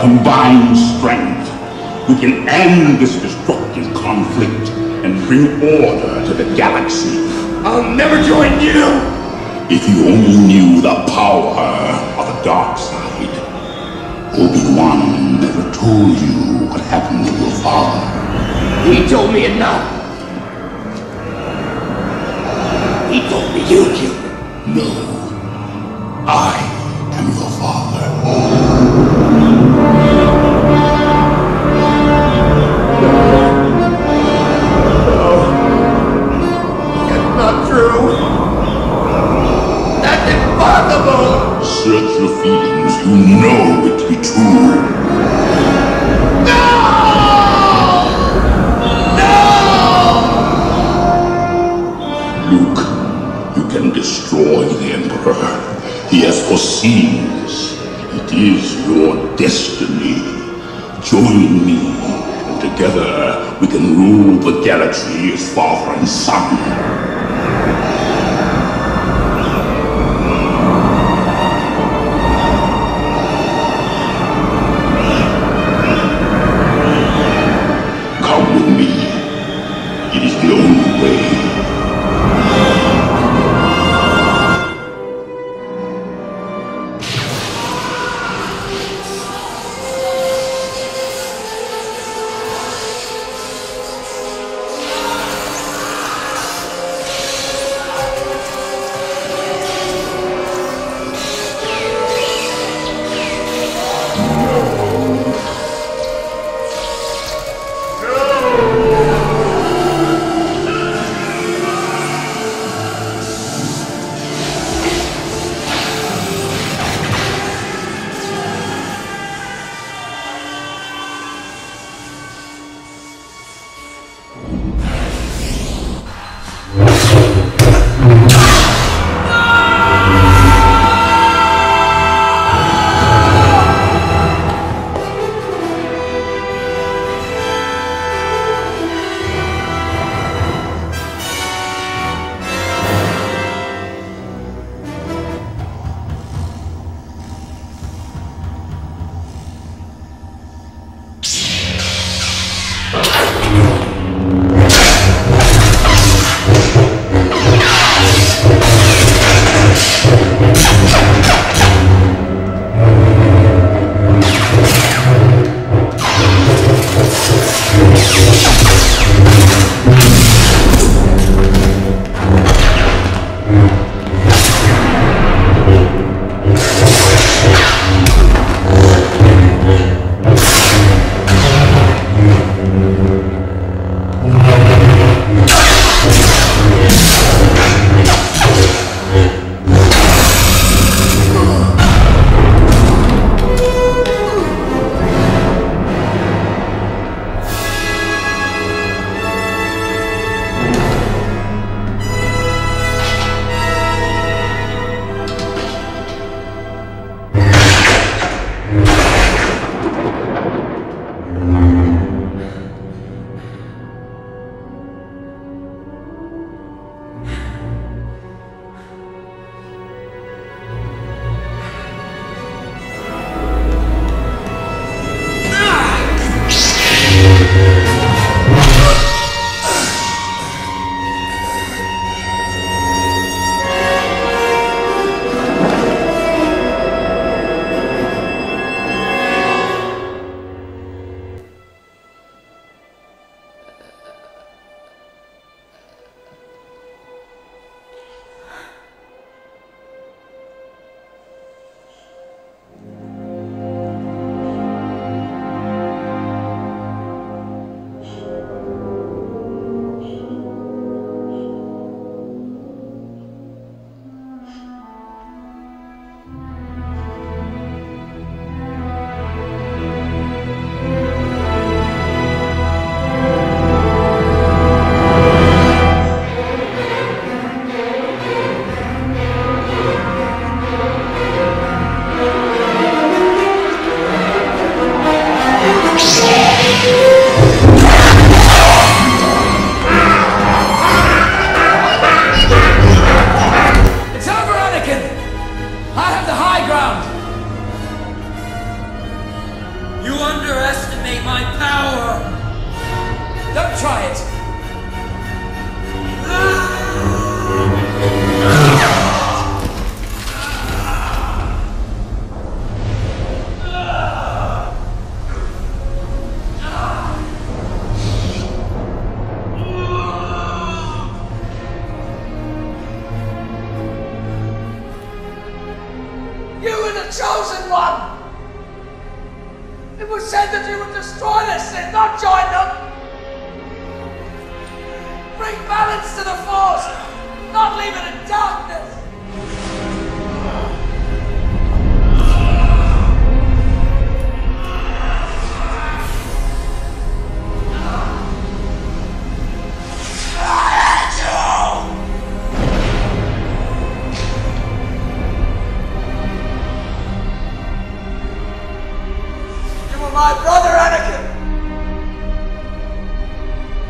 combined strength, we can end this destructive conflict and bring order to the galaxy. I'll never join you! If you only knew the power of the dark side. Obi-Wan never told you what happened to your father. He told me enough. He told me you killed him. No. I am your Search your feelings. You know it to be true. No! Luke, you can destroy the Emperor. He has foreseen this. It is your destiny. Join me, and together we can rule the galaxy as father and son.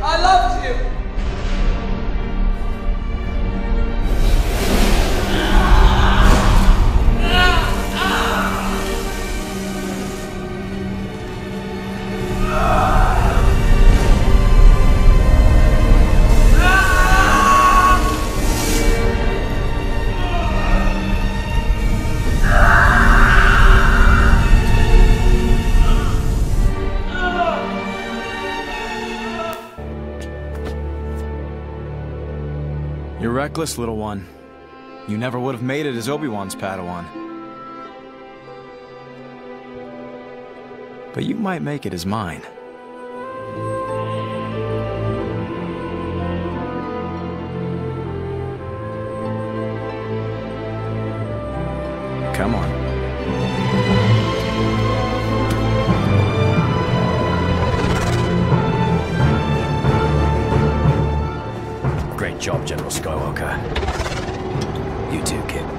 I loved you! Reckless, little one. You never would have made it as Obi-Wan's Padawan. But you might make it as mine. Come on. Job, General Skywalker. You too, kid.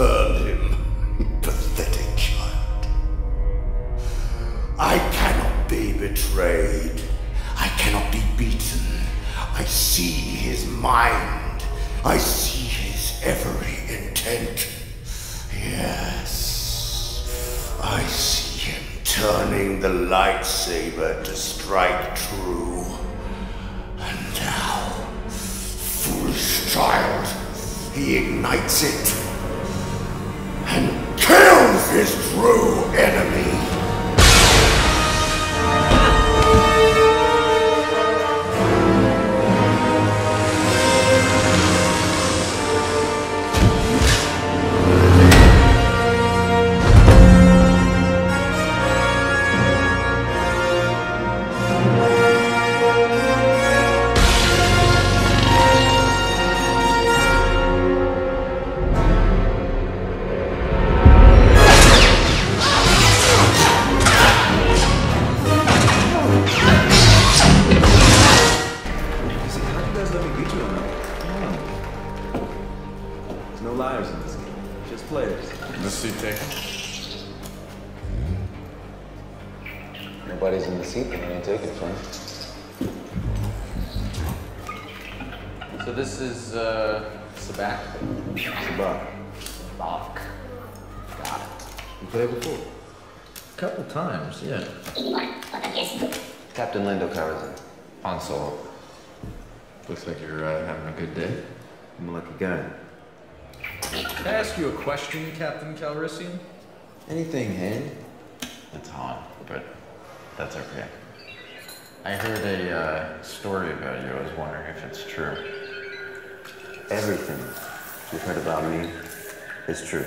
burn him. Pathetic child. I cannot be betrayed. I cannot be beaten. I see his mind. I see his every intent. Yes, I see him turning the lightsaber to strike true. And now, foolish child, he ignites it his true enemy. The. Nobody's in the seat, then I take it, from. So this is uh, Sabacc. Sabacc. Sabacc. Got it. You played before? Couple times, yeah. Captain Lando Calrissian. Han Solo. Looks like you're uh, having a good day. I'm a lucky guy. Can I ask you a question, Captain Calrissian? Anything, hand? It's Han, but that's okay. I heard a uh, story about you. I was wondering if it's true. Everything you've heard about me is true.